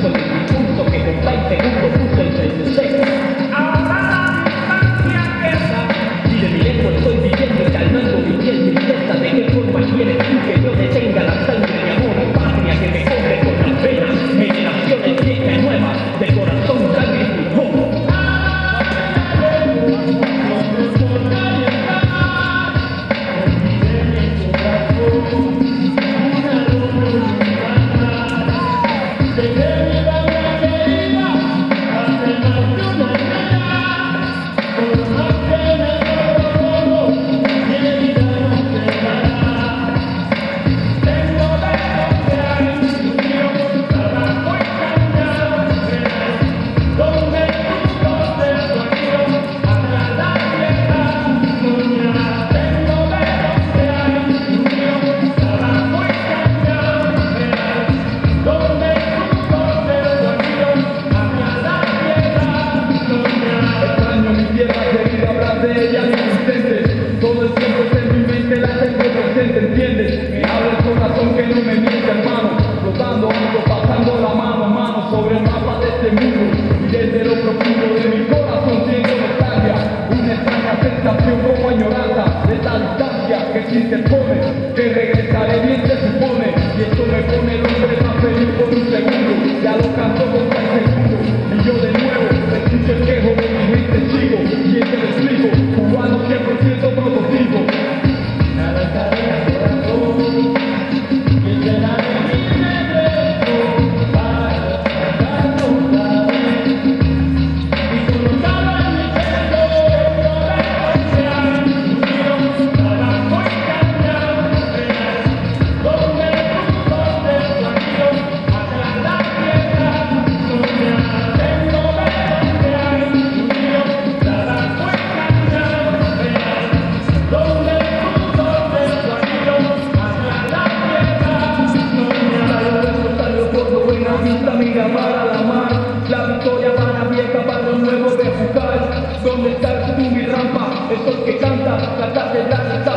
Gracias. De ella mi insistente. Todo el tiempo está en mi mente, la tengo presente, ¿entiendes? Me abre el corazón que no me miente, hermano. Flotando, ando, pasando la mano a mano sobre el mapa de este mundo. Y desde lo profundo de mi corazón siento nostalgia. Una extraña sensación como añoranza de esta distancia que se interpone. la, la, la,